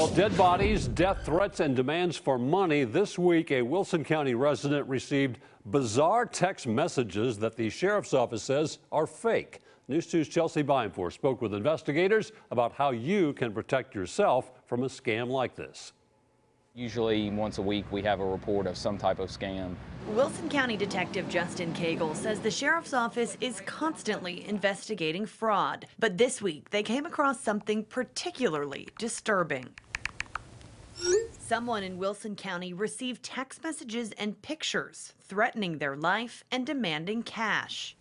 Well, dead bodies, death threats, and demands for money. This week, a Wilson County resident received bizarre text messages that the sheriff's office says are fake. News 2's Chelsea Binefor spoke with investigators about how you can protect yourself from a scam like this. Usually, once a week, we have a report of some type of scam. Wilson County Detective Justin Cagle says the sheriff's office is constantly investigating fraud. But this week, they came across something particularly disturbing. Someone in Wilson County received text messages and pictures threatening their life and demanding cash.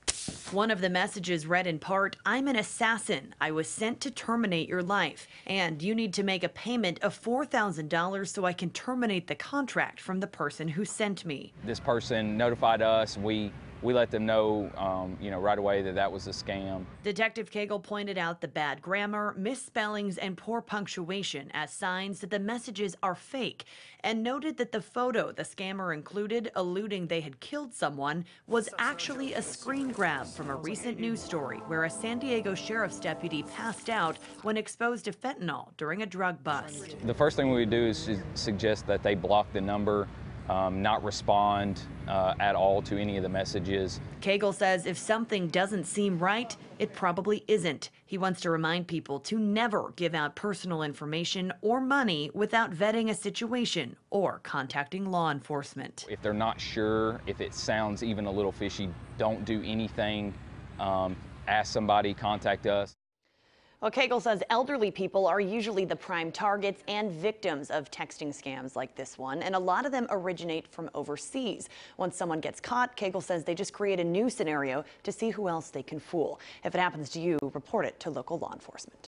One of the messages read in part, I'm an assassin. I was sent to terminate your life. And you need to make a payment of $4,000 so I can terminate the contract from the person who sent me. This person notified us. We we let them know, um, you know, right away that that was a scam. Detective Cagle pointed out the bad grammar, misspellings, and poor punctuation as signs that the messages are fake, and noted that the photo the scammer included, alluding they had killed someone, was actually a screen grab from a recent news story where a San Diego sheriff's deputy passed out when exposed to fentanyl during a drug bust. The first thing we would do is suggest that they block the number um, not respond uh, at all to any of the messages. Cagle says if something doesn't seem right, it probably isn't. He wants to remind people to never give out personal information or money without vetting a situation or contacting law enforcement. If they're not sure, if it sounds even a little fishy, don't do anything. Um, ask somebody, contact us. Well, Cagle says elderly people are usually the prime targets and victims of texting scams like this one, and a lot of them originate from overseas. Once someone gets caught, Cagle says they just create a new scenario to see who else they can fool. If it happens to you, report it to local law enforcement.